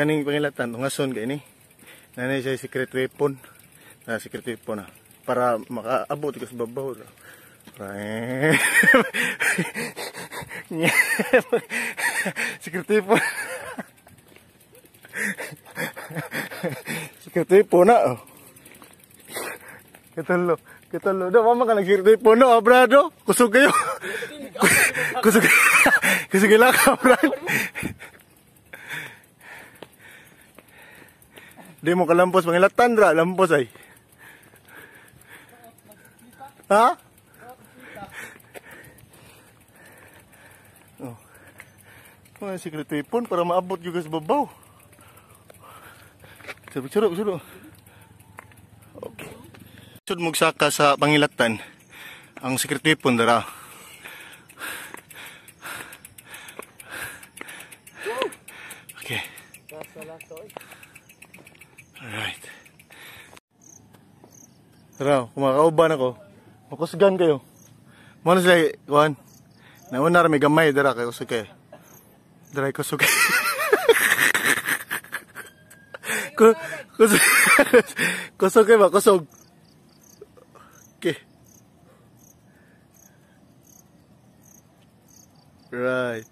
kaning pangilatan ungason kay ni. Nanay siya secret weapon. Na secret weapon na para makaabot ka sa babaw. Para eh. secret weapon. secret weapon na. Oh. Katalo. Katalo. Do mama ka nag-secret weapon no, abrado. Kusog kayo. Kusog. Kusog lang ka, Di mo kalampos pangilatan ra, lampos ay. Ha? Oh. Mga secret weapon para maabot juga sa babaw. Suro, suro. Okay. Sud magsaka sa pangilatan ang secret weapon dara. Okay. Alright. Tara, kumakauban ako. Makusgan kayo. Mano sila, kuhan? Nauna may gamay, dara kayo kayo. Dara kayo kusog Ku- Kusog. Kusog kayo ba? Kusog. Okay. Right.